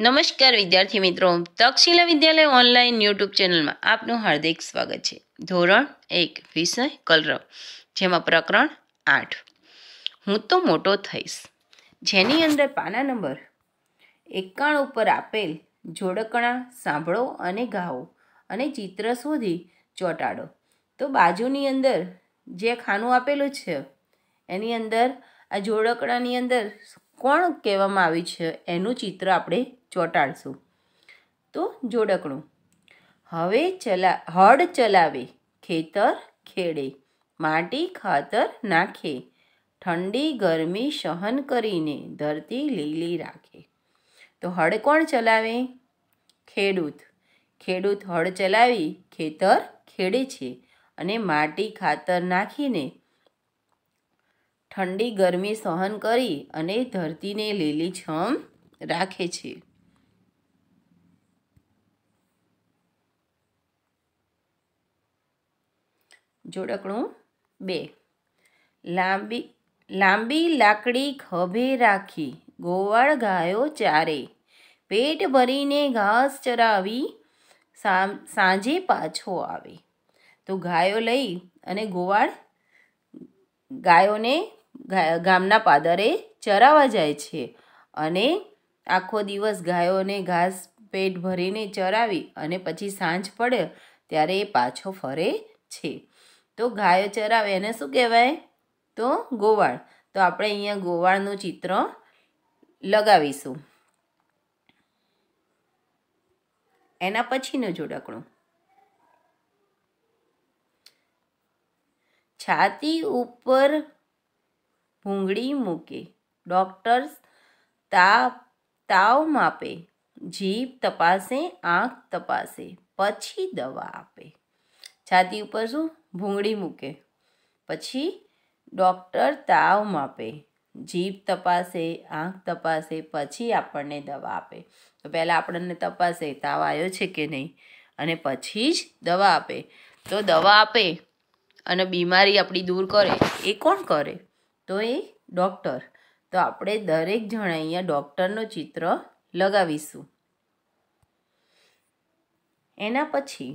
નમસ્કાર વિદ્યાર્થી મિત્રો. તક્ષશિલા વિદ્યાલય ઓનલાઈન યુટ્યુબ ચેનલમાં આપનું હાર્દિક સ્વાગત છે. ધોરણ એક, વિષય કલરવ, જેમાં પ્રકરણ આઠ. હું તો મોટો થઈશ. જેની અંદર પાના નંબર એકાણું ઉપર આપેલ જોડકણા સાંભળો અને ગાઓ અને ચિત્ર શોધી ચોંટાડો. તો બાજુની અંદર જે ખાનું આપેલું છે, એની અંદર, આ જોડકણાની અંદર કોણ કહેવામાં આવ્યું છે એનું ચિત્ર આપણે ચોંટાડશું. તો જોડકણું. હવે ચલા, હળ ચલાવે, ખેતર ખેડે, માટી ખાતર નાખે, ઠંડી ગરમી સહન કરીને ધરતી લીલી રાખે. તો હળ કોણ ચલાવે? ખેડૂત. ખેડૂત હળ ચલાવી ખેતર ખેડે છે અને માટી ખાતર નાખીને ઠંડી ગરમી સહન કરી અને ધરતીને લીલીછમ રાખે છે. જોડકણું બે. લાંબી લાંબી લાકડી ખભે રાખી ગોવાળ ગાયો ચારે. પેટ ભરીને ઘાસ ચરાવી સાંજે પાછો આવે. તો ગાયો લઈ અને ગોવાળ ગાયોને ગામના પાદરે ચરાવા જાય છે અને આખો દિવસ ગાયોને ઘાસ પેટ ભરીને ચરાવી અને પછી સાંજ પડે ત્યારે એ પાછો ફરે છે. તો ગાયો ચરાવે, એને શું કહેવાય? તો ગોવાળ. તો આપણે અહીંયા ગોવાળનું ચિત્ર લગાવીશું. એના પછીનું જોડકણું છાતી ઉપર ભૂંગળી મૂકે. ડૉક્ટર્સ તાવ તાવ માપે. જીભ તપાસે, આંખ તપાસે. પછી દવા આપે. છાતી ઉપર શું? ભૂંગળી મૂકે. પછી ડૉક્ટર તાવ માપે. જીભ તપાસે, આંખ તપાસે, પછી આપણને દવા આપે. તો પહેલાં આપણને તપાસે, તાવ આવ્યો છે કે નહીં? અને પછી જ દવા આપે. તો દવા આપે અને બીમારી આપણી દૂર કરે. એ કોણ કરે? તો એ ડૉક્ટર. તો આપણે દરેક જણ અહીંયા ડૉક્ટરનું ચિત્ર લગાવીશું. એના પછી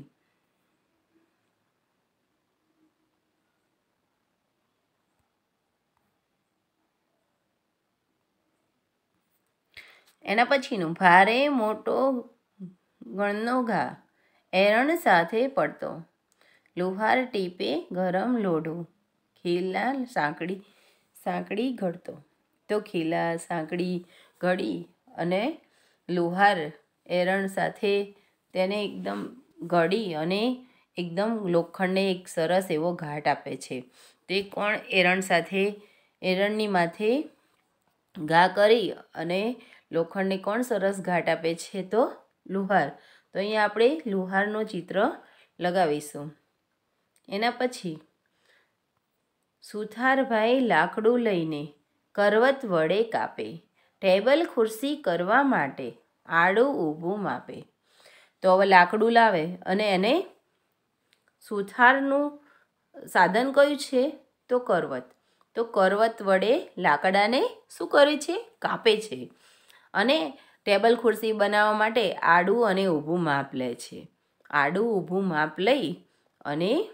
એના પછીનું, ભારે મોટો ગણનો ઘા, એરણ સાથે પડતો. લુહાર ટીપે ગરમ લોઢો ખીલા સાંકડી સાંકડી ઘડતો. તો ખીલા, સાંકડી ઘડી અને લુહાર એરણ સાથે તેને એકદમ ઘડી અને એકદમ લોખંડને એક સરસ એવો ઘાટ આપે છે. તે કોણ એરણ સાથે, એરણની માથે ઘા કરી અને લોખંડને કોણ સરસ ઘાટ આપે છે તો લુહાર. તો અહીંયા આપણે લુહારનું ચિત્ર લગાવીશું. એના પછી સુથારભાઈ લાકડું લઈને કરવત વડે કાપે. ટેબલ ખુરશી કરવા માટે આડું ઊભું માપે. તો હવે લાકડું લાવે અને એને સુથારનું સાધન કયું છે? તો કરવત. તો કરવત વડે લાકડાને શું કરે છે? કાપે છે. અને ટેબલ ખુરશી બનાવવા માટે આડું અને ઊભું માપ લે છે. આડું ઊભું માપ લઈ અને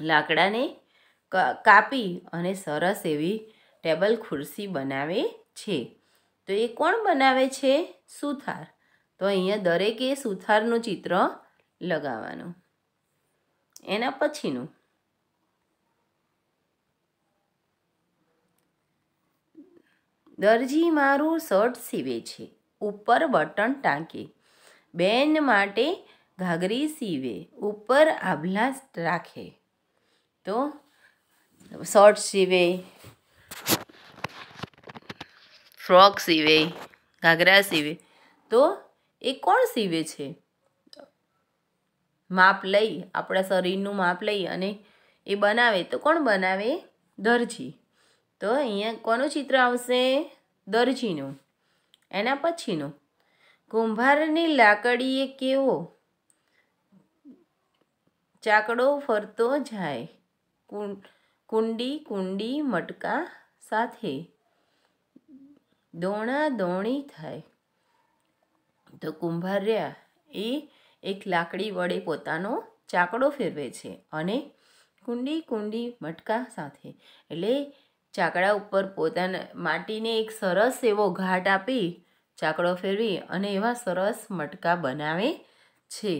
લાકડાને કાપી અને સરસ એવી ટેબલ ખુરશી બનાવે છે. તો એ કોણ બનાવે છે? સુથાર. તો અહીંયા દરેકે સુથારનું ચિત્ર લગાવવાનું. એના પછીનું. દરજી મારું શર્ટ સીવે છે. ઉપર બટન ટાંકે. બેન માટે ઘાઘરી સીવે. ઉપર આભલા રાખે. તો શર્ટ સીવે ફ્રોક સીવે ઘાઘરા સીવે તો એ કોણ સીવે છે? માપ લઈ, આપણા શરીરનું માપ લઈ અને એ બનાવે. તો કોણ બનાવે? દરજી. તો અહીંયા કોનું ચિત્ર આવશે? દરજીનું. એના પછીનું. કુંભારની લાકડીએ કેવો? ચાકડો ફરતો જાય. કુંડી કુંડી, મટકા સાથે દોણા દોણી થાય. તો કુંભાર્યા એ એક લાકડી વડે પોતાનો ચાકડો ફેરવે છે અને કુંડી કુંડી, મટકા સાથે. એટલે ચાકડા ઉપર પોતાના માટીને એક સરસ એવો ઘાટ આપી ચાકડો ફેરવી અને એવા સરસ મટકા બનાવે છે.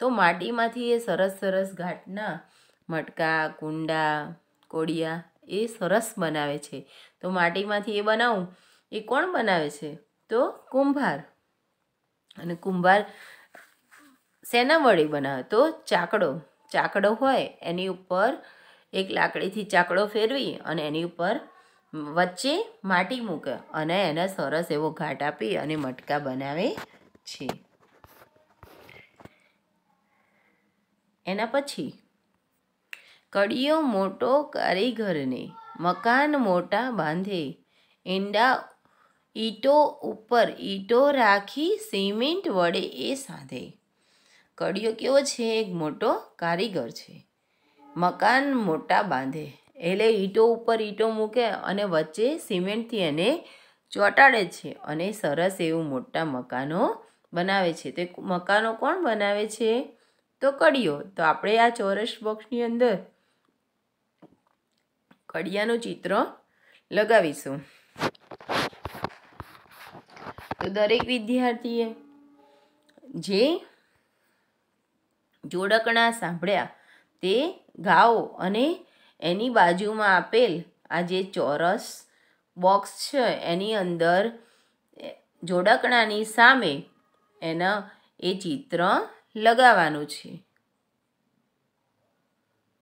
તો માટીમાંથી એ સરસ સરસ ઘાટના મટકા, કુંડા કોડિયા એ સરસ બનાવે છે. તો માટીમાંથી એ બનાવું, એ કોણ બનાવે છે? તો કુંભાર. અને કુંભાર શેના વડે બનાવે? તો ચાકડો. ચાકડો હોય, એની ઉપર એક લાકડીથી ચાકડો ફેરવી અને એની ઉપર વચ્ચે માટી મૂકે અને એને સરસ એવો ઘાટ આપી અને મટકા બનાવે છે. એના પછી કડિયો મોટો કારીગરને મકાન મોટા બાંધે. ઈંડા ઈંટો ઉપર ઈંટો રાખી સિમેન્ટ વડે એ સાંધે. કડિયો કેવો છે? એક મોટો કારીગર છે. મકાન મોટા બાંધે. એટલે ઈંટો ઉપર ઈંટો મૂકે અને વચ્ચે સિમેન્ટથી એને ચોંટાડે છે અને સરસ એવું મોટા મકાનો બનાવે છે. તે મકાનો કોણ બનાવે છે? તો કડિયો તો આપણે આ ચોરસ બોક્સની અંદર કડિયાનું ચિત્ર લગાવીશું. તો દરેક વિદ્યાર્થીએ જે જોડકણા સાંભળ્યા તે ગાઓ અને એની બાજુમાં આપેલ આ જે ચોરસ બોક્સ છે, એની અંદર જોડકણાની સામે એના એ ચિત્ર લગાવવાનું છે.